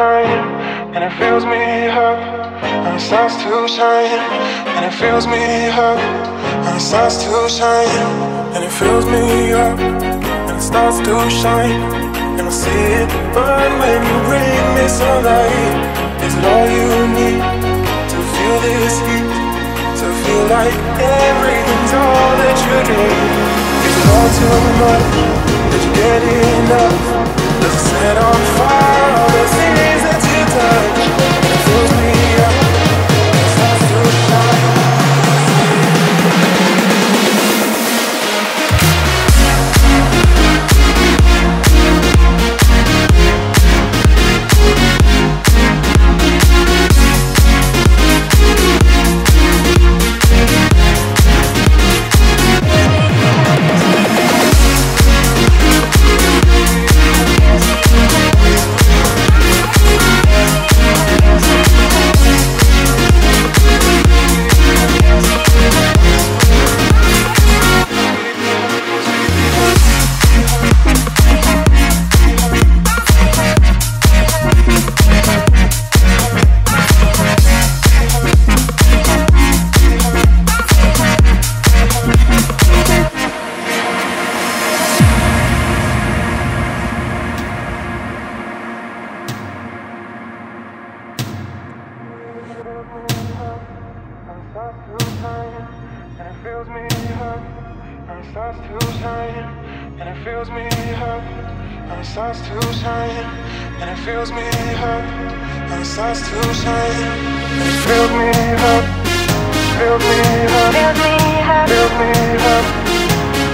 shine, and it fills me up. And it starts to shine, and it fills me up. And it starts to shine, and it fills me up. And it starts to shine, and I see it burn when you bring me sunlight. Is it all you need to feel this heat? To feel like everything's all that you dream? Is it all too much? Did you get enough? Does it set on fire all the things that you touch? Fills me up. And it starts to shine, and it fills me up. And it starts to shine, and it fills me up. And it starts to shine, and it fills me up. Fills me up. Fills me up, Fills me up.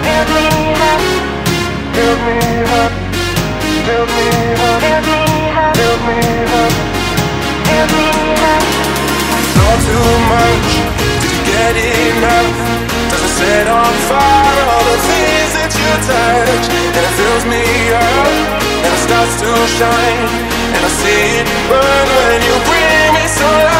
fills me up, Fills me up. Fills me up. fills me up, Fills me up. fills me up. It's all too much. You get enough? Set on fire all the things that you touch? And it fills me up, and it starts to shine. And I see it burn when you bring me sunlight.